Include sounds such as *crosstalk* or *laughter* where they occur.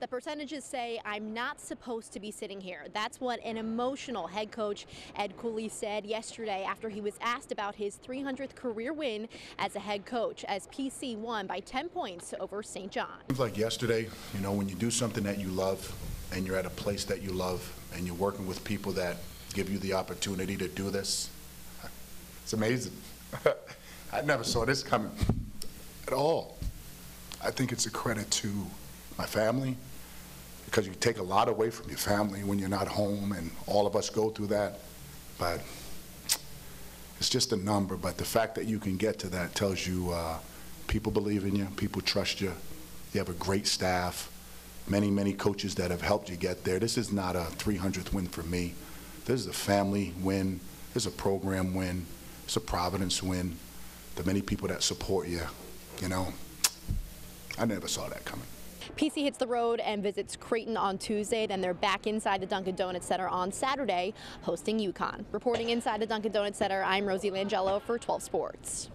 The percentages say I'm not supposed to be sitting here. That's what an emotional head coach Ed Cooley said yesterday after he was asked about his 300th career win as a head coach as PC won by 10 points over St. John. Seems like yesterday, you know, when you do something that you love and you're at a place that you love and you're working with people that give you the opportunity to do this, *laughs* it's amazing. *laughs* I never saw this coming at all. I think it's a credit to my family because you take a lot away from your family when you're not home, and all of us go through that. But it's just a number. But the fact that you can get to that tells you uh, people believe in you, people trust you, you have a great staff, many, many coaches that have helped you get there. This is not a 300th win for me. This is a family win. This is a program win. It's a Providence win. The many people that support you, you know, I never saw that coming. PC hits the road and visits Creighton on Tuesday. Then they're back inside the Dunkin' Donuts Center on Saturday, hosting UConn. Reporting inside the Dunkin' Donuts Center, I'm Rosie Langello for 12 Sports.